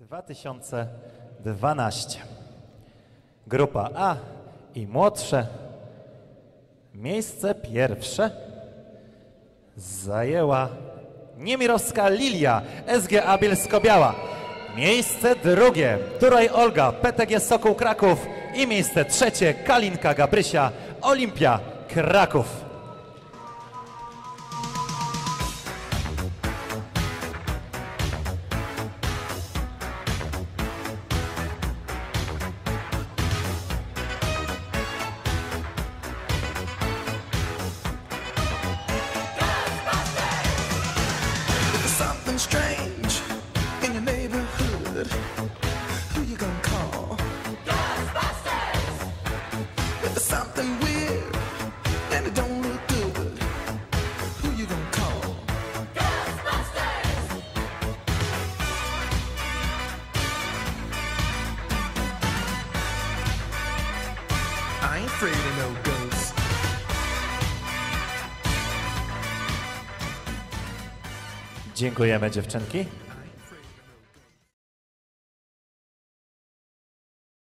2012. Grupa A i młodsze. Miejsce pierwsze zajęła Niemirowska Lilia, SGA Bielsko-Biała. Miejsce drugie Turaj Olga, PTG Sokół Kraków i miejsce trzecie Kalinka Gabrysia, Olimpia Kraków. Strange in your neighborhood. Who you gonna call? Ghostbusters! If there's something weird and it don't look good, who you gonna call? Ghostbusters! I ain't afraid of no ghosts. Dziękujemy dziewczynki.